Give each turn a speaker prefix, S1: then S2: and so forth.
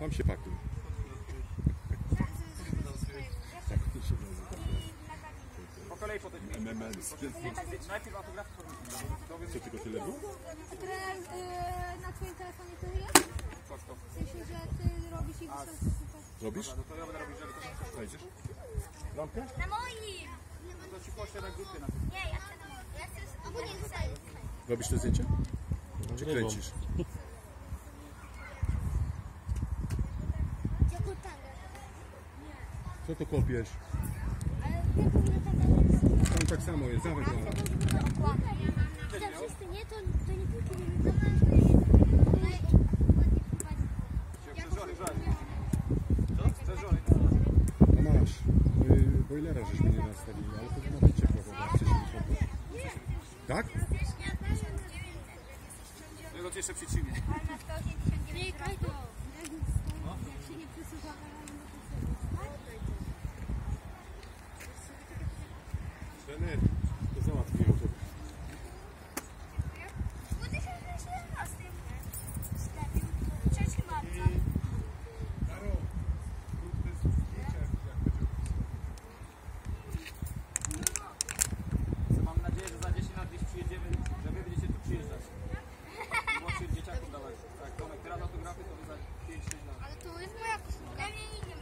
S1: Tam się pakuj.
S2: To.
S3: Po kolei potem. MML. Najpierw autograf, Co tylko tyle
S2: było? Y,
S4: na twoim telefonie to jest?
S3: to. W
S4: sensie, że ty robisz i super.
S2: Robisz?
S3: No to ja będę robić, żeby to Znajdziesz?
S2: Bramkę?
S5: Na moim!
S3: to ci poślę na grupie na Nie,
S5: ja chcę, ja chcę
S1: Robisz te zdjęcia?
S2: Czy kręcisz?
S1: Co to kopiesz?
S4: Ale tak Tam tak samo jest, dawaj to. Za wszyscy nie, to, to nie tylko nie.
S1: No masz. y, Boilera żeśmy nie nastawili, ale to ma być ciepła woda. Szło. Tak?
S3: Tego cię jeszcze przytrzymie.
S5: Nie,
S4: kaj to. Jak
S2: Trener, to załatwił to.
S3: Dzieciakom dawać. Tak, Tomek, teraz autografy to wy za 5-6 lat. Ale
S5: to jest moja koszulka. Ja mnie nie